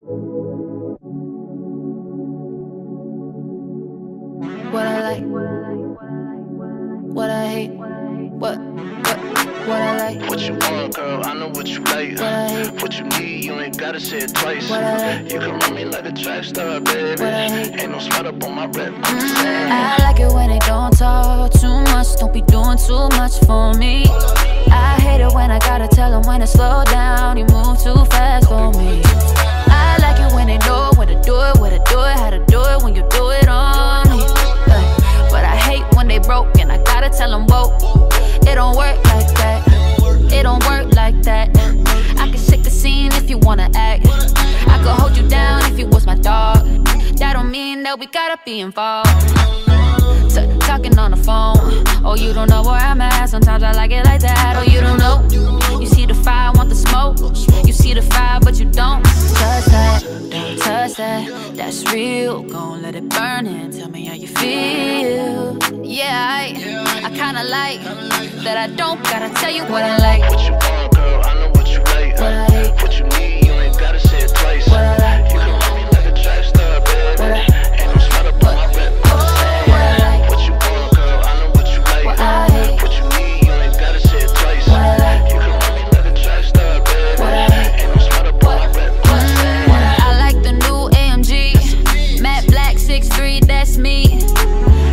What I like, what I hate, what, what, what I like, What you want, girl? I know what you like. what I hate, What you need, you ain't gotta say it twice. What I like. You can run me like a track star, baby. What I hate. Ain't no spot up on my rep. Saying. I like it when they don't talk too much, don't be doing too much for me. I hate it when I gotta tell them when to slow wanna act. I could hold you down if you was my dog. That don't mean that we gotta be involved. T- talking on the phone. Oh, you don't know where I'm at. Sometimes I like it like that. Oh, you don't know. You see the fire, want the smoke. You see the fire, but you don't touch that. Don't touch that. That's real. Gon' let it burn and tell me how you feel. Yeah, I, I kinda like that. I don't gotta tell you what I like. Me.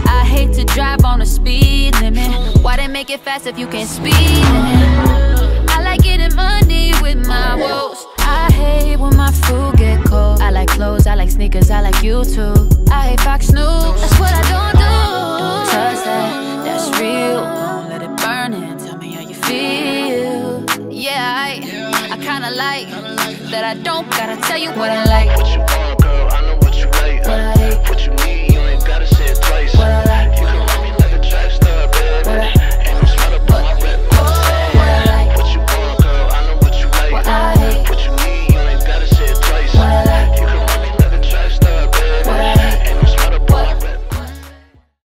I hate to drive on the speed limit. Why they make it fast if you can't speed limit? I like getting money with my woes. I hate when my food get cold. I like clothes, I like sneakers, I like you too. I hate Fox News, that's what I don't do. Don't touch that, that's real. Don't let it burn and tell me how you feel. Yeah, I, I kinda like that I don't gotta tell you what I